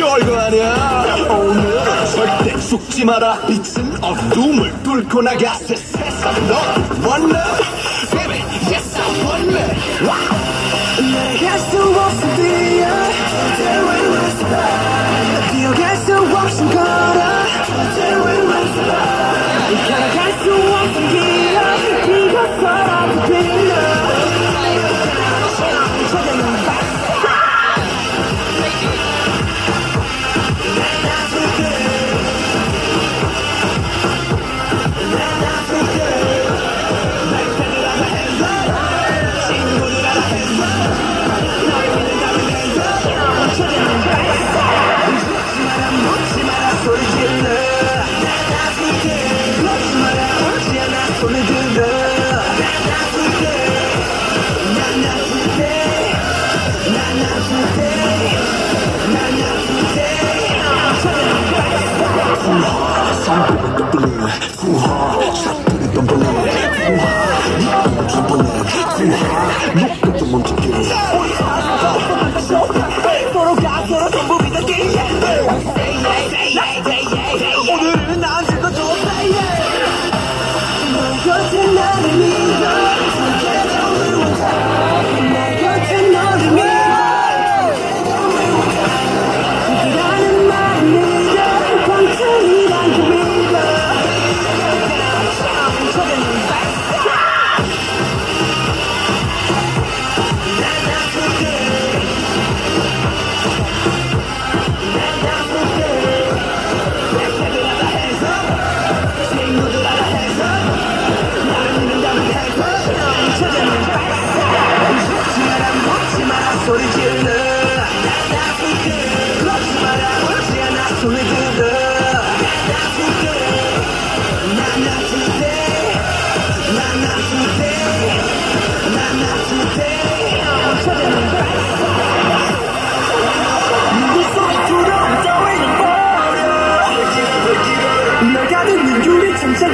별거 아니야. 오늘 절대 죽지 마라. 빛은 어둠을 뚫고 나가 세상 넌 원래 Look at the monkey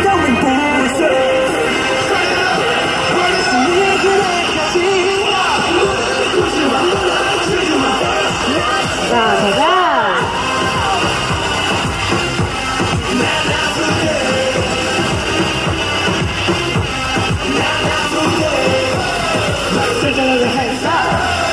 Don't particularly hands up.